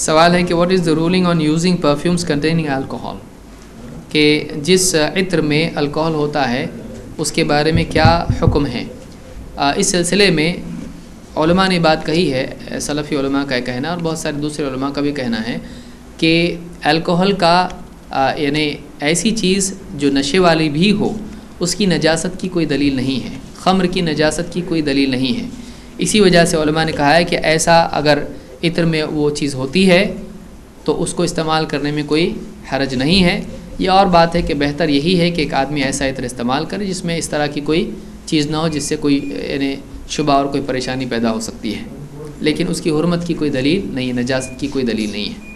سوال ہے کہ what is the ruling on using perfumes containing alcohol کہ جس عطر میں الکوہل ہوتا ہے، اس کے بارے میں کیا حکم ہے؟ اس سلسلے میں علماء نے بات کہی ہے، سلفی علماء کا کہنا اور بہت سارے دوسرے علماء کا بھی کہنا ہے کہ الکوہل کا یعنی ایسی چیز جو نشے والی بھی ہو، اس کی نجاست کی کوئی دلیل نہیں ہے۔ خمر کی نجاست کی کوئی دلیل نہیں ہے۔ اسی وجہ سے علماء نے کہا ہے کہ ایسا اگر عطر میں وہ چیز ہوتی ہے، تو اس کو استعمال کرنے میں کوئی حرج نہیں ہے۔ یہ اور بات ہے کہ بہتر یہی ہے کہ ایک آدمی ایسا عطر استعمال کرے جس میں اس طرح کی کوئی چیز نہ ہو، جس سے کوئی یعنی شبہ اور کوئی پریشانی پیدا ہو سکتی ہے۔ لیکن اس کی حرمت کی کوئی دلیل نہیں، نجاست کی کوئی دلیل نہیں ہے۔